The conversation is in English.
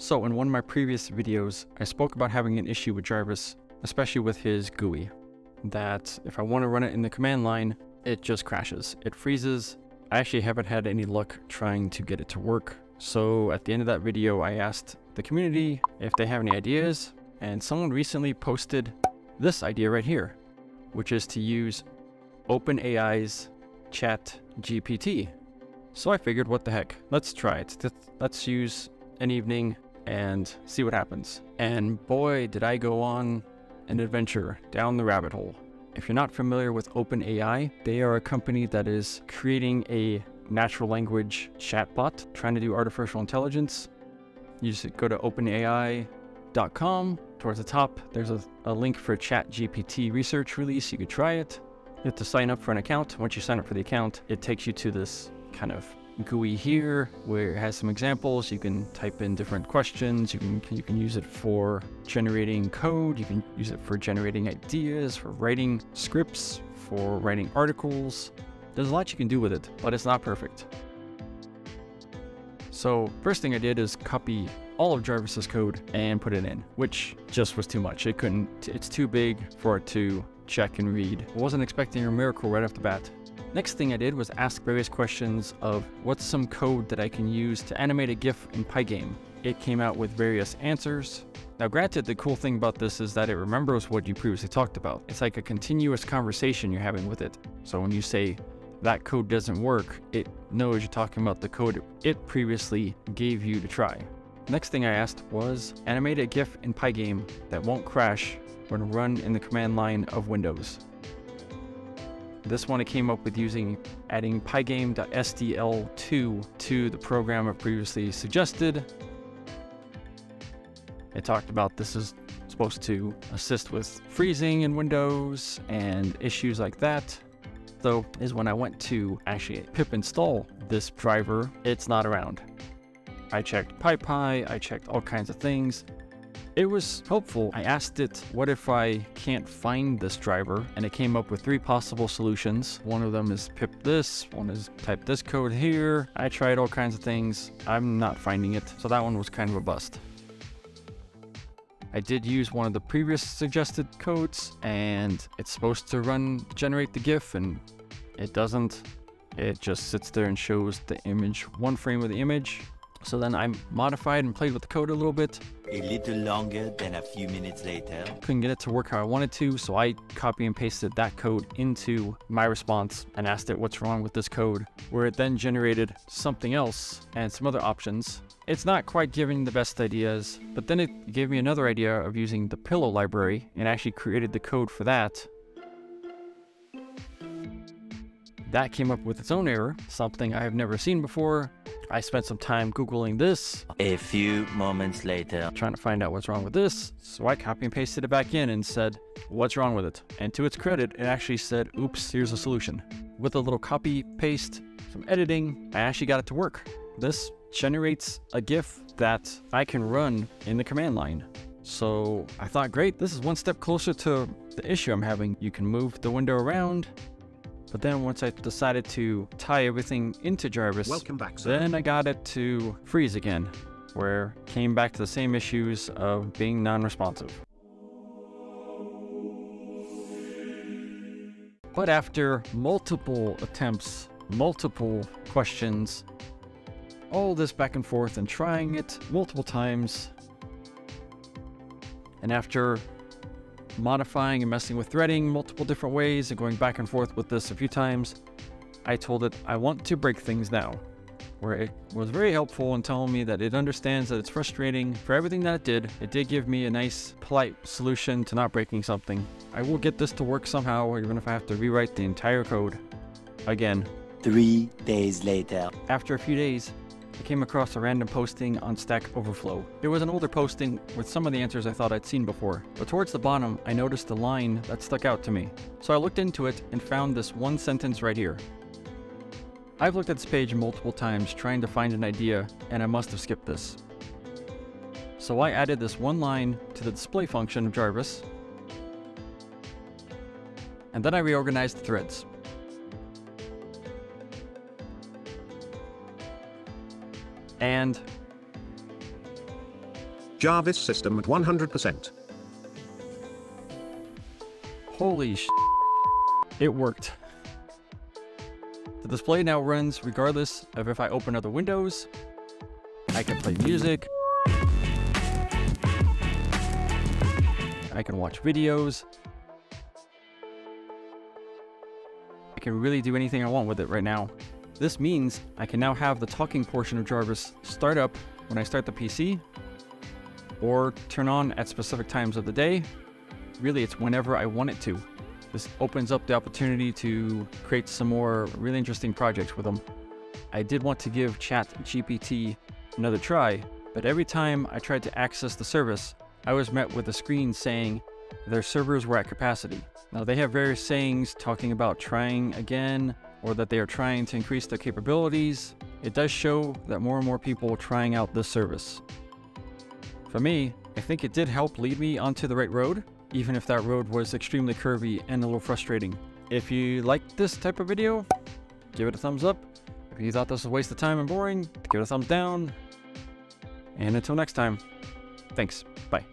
So in one of my previous videos, I spoke about having an issue with Jarvis, especially with his GUI, that if I want to run it in the command line, it just crashes. It freezes. I actually haven't had any luck trying to get it to work. So at the end of that video, I asked the community if they have any ideas, and someone recently posted this idea right here, which is to use OpenAI's Chat GPT. So I figured, what the heck, let's try it. Let's use an evening and see what happens. And boy, did I go on an adventure down the rabbit hole. If you're not familiar with OpenAI, they are a company that is creating a natural language chatbot trying to do artificial intelligence. You just go to openai.com. Towards the top, there's a, a link for ChatGPT research release. You could try it. You have to sign up for an account. Once you sign up for the account, it takes you to this kind of GUI here where it has some examples. You can type in different questions. You can you can use it for generating code. You can use it for generating ideas, for writing scripts, for writing articles. There's a lot you can do with it, but it's not perfect. So first thing I did is copy all of Jarvis's code and put it in, which just was too much. It couldn't, it's too big for it to check and read. I wasn't expecting a miracle right off the bat. Next thing I did was ask various questions of what's some code that I can use to animate a GIF in Pygame. It came out with various answers. Now granted, the cool thing about this is that it remembers what you previously talked about. It's like a continuous conversation you're having with it. So when you say, that code doesn't work, it knows you're talking about the code it previously gave you to try. Next thing I asked was animate a GIF in Pygame that won't crash when run in the command line of Windows. This one I came up with using adding pygame.sdl2 to the program I previously suggested. It talked about this is supposed to assist with freezing in Windows and issues like that. Though is when I went to actually pip install this driver, it's not around. I checked PyPI, I checked all kinds of things, it was helpful. I asked it, what if I can't find this driver? And it came up with three possible solutions. One of them is pip this, one is type this code here. I tried all kinds of things. I'm not finding it. So that one was kind of a bust. I did use one of the previous suggested codes and it's supposed to run generate the GIF and it doesn't. It just sits there and shows the image, one frame of the image so then I modified and played with the code a little bit. A little longer than a few minutes later. Couldn't get it to work how I wanted to, so I copy and pasted that code into my response and asked it what's wrong with this code, where it then generated something else and some other options. It's not quite giving the best ideas, but then it gave me another idea of using the pillow library and actually created the code for that. That came up with its own error, something I have never seen before, I spent some time Googling this. A few moments later. Trying to find out what's wrong with this. So I copy and pasted it back in and said, what's wrong with it? And to its credit, it actually said, oops, here's a solution. With a little copy, paste, some editing, I actually got it to work. This generates a GIF that I can run in the command line. So I thought, great, this is one step closer to the issue I'm having. You can move the window around, but then once I decided to tie everything into Jarvis, Welcome back, then I got it to freeze again, where came back to the same issues of being non-responsive. But after multiple attempts, multiple questions, all this back and forth and trying it multiple times, and after modifying and messing with threading multiple different ways and going back and forth with this a few times, I told it I want to break things now. Where it was very helpful in telling me that it understands that it's frustrating for everything that it did. It did give me a nice, polite solution to not breaking something. I will get this to work somehow, even if I have to rewrite the entire code again. Three days later. After a few days, I came across a random posting on Stack Overflow. It was an older posting with some of the answers I thought I'd seen before, but towards the bottom I noticed a line that stuck out to me. So I looked into it and found this one sentence right here. I've looked at this page multiple times trying to find an idea, and I must have skipped this. So I added this one line to the display function of Jarvis, and then I reorganized the threads. And Jarvis system at 100%. Holy sh! It worked. The display now runs regardless of if I open other windows. I can play music. I can watch videos. I can really do anything I want with it right now. This means I can now have the talking portion of Jarvis start up when I start the PC, or turn on at specific times of the day. Really, it's whenever I want it to. This opens up the opportunity to create some more really interesting projects with them. I did want to give ChatGPT another try, but every time I tried to access the service, I was met with a screen saying their servers were at capacity. Now, they have various sayings talking about trying again or that they are trying to increase their capabilities. It does show that more and more people are trying out this service. For me, I think it did help lead me onto the right road, even if that road was extremely curvy and a little frustrating. If you liked this type of video, give it a thumbs up. If you thought this was a waste of time and boring, give it a thumbs down. And until next time, thanks. Bye.